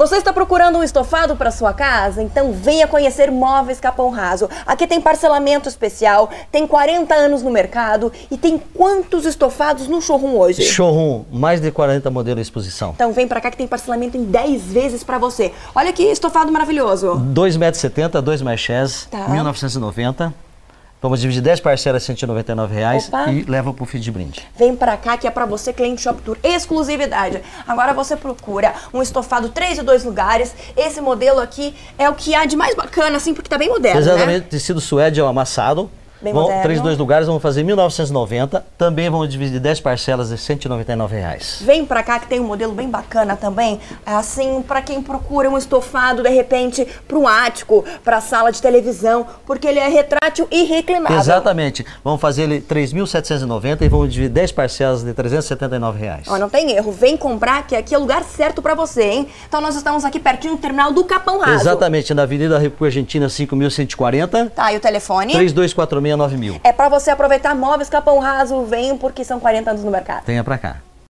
Você está procurando um estofado para sua casa? Então venha conhecer Móveis Capão Raso. Aqui tem parcelamento especial, tem 40 anos no mercado e tem quantos estofados no showroom hoje? Showroom, mais de 40 modelos em exposição. Então vem para cá que tem parcelamento em 10 vezes para você. Olha que estofado maravilhoso. 2,70m, 2 marchés, Tá. 1990. Vamos dividir 10 parcelas, 199 reais Opa. e leva pro fim de brinde. Vem pra cá que é pra você, cliente Shop Tour, exclusividade. Agora você procura um estofado 3 e 2 lugares. Esse modelo aqui é o que há de mais bacana, assim, porque tá bem moderno, Exatamente, né? tecido suede ao amassado. Bem Vão, moderno. três, dois lugares, vamos fazer 1990. Também vamos dividir 10 parcelas de 199 reais. Vem pra cá que tem um modelo bem bacana também, assim, pra quem procura um estofado, de repente, pro ático, pra sala de televisão, porque ele é retrátil e reclinável. Exatamente. Vamos fazer ele 3.790 e vamos dividir 10 parcelas de 379 reais. Ó, não tem erro, vem comprar que aqui é o lugar certo pra você, hein? Então nós estamos aqui pertinho do terminal do Capão Raso. Exatamente, na Avenida República Argentina 5.140, Tá, e o telefone? 32469000. É pra você aproveitar móveis Capão Raso, venham porque são 40 anos no mercado. Venha pra cá.